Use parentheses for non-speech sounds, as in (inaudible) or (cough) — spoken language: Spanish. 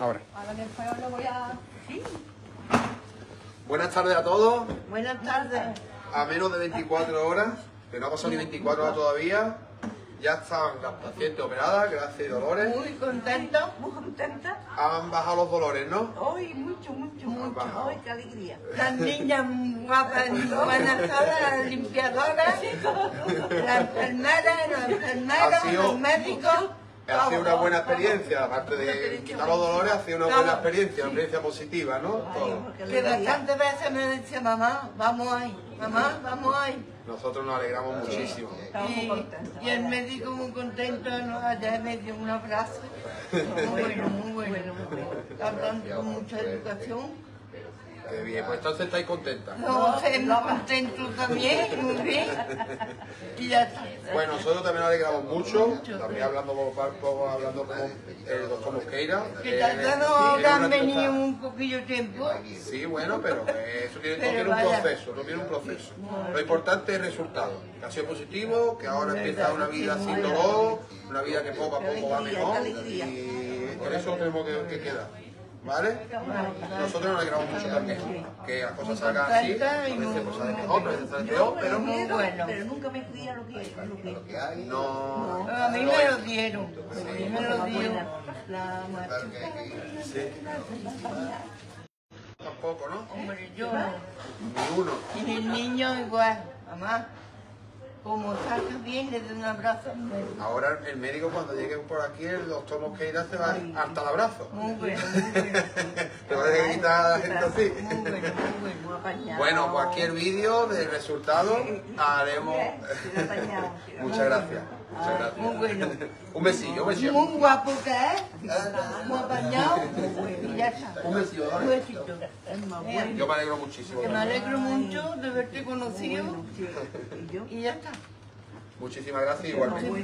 Ahora. Ahora después lo voy a... Buenas tardes a todos. Buenas tardes. A menos de 24 horas, que no ha pasado ni 24 horas todavía, ya están las pacientes operadas, gracias y Dolores. Muy contenta, muy contenta. Han bajado los dolores, ¿no? Hoy mucho, mucho, mucho. bajado. Hoy qué alegría. Las niñas guapas, (laughs) buenas todas, las limpiadoras, la enfermera, los enfermeros, los médicos. Ha sido una buena experiencia, aparte de quitar los dolores, ha sido una buena experiencia, una experiencia positiva, ¿no? Todo. Que bastantes veces me decía mamá, vamos ahí, mamá, vamos ahí. Nosotros nos alegramos muchísimo. Y, y el médico muy contento, ¿no? allá me dio un abrazo. (laughs) Muy bueno, muy bueno. Hablando con mucha educación. Qué bien, pues entonces estáis contentas. No, sé, muy contento también, muy bien. Y ya está. Bueno, nosotros también nos alegramos mucho, también hablando, poco hablando con el doctor Mosqueira. Que eh, tardamos tiene han venido un poquillo tiempo. Sí, bueno, pero eh, eso tiene, no Pero tiene un proceso, no tiene un proceso. Lo importante es el resultado, que ha sido positivo, que ahora empieza una vida sin dolor, una vida que poco a poco va mejor y con eso tenemos que, que quedar. ¿Vale? Nosotros nos alegramos mucho también, que las cosas salgan así, a veces pues sale mejor, a veces sale peor, pero Muy bueno. Pero nunca me lo que, lo que no... A mí me lo dieron. A mí me lo dieron la maestra. Sí. Tampoco, ¿no? Hombre, yo Ni uno. y el niño igual, mamá. Como salga bien, le doy un abrazo. Ahora el médico cuando llegue por aquí, el doctor Mosqueira se va hasta el abrazo. Muy bueno, muy bueno. (laughs) Te va a quitar a la gente así. Muy bueno, muy bueno. muy apañado. Bueno, cualquier vídeo del resultado haremos. Muchas gracias. Muchas gracias. Muy bueno. Un besillo, un besillo. Muy guapo que es, Yo me alegro muchísimo. Que me alegro mucho de verte conocido y ya está. Muchísimas gracias igualmente.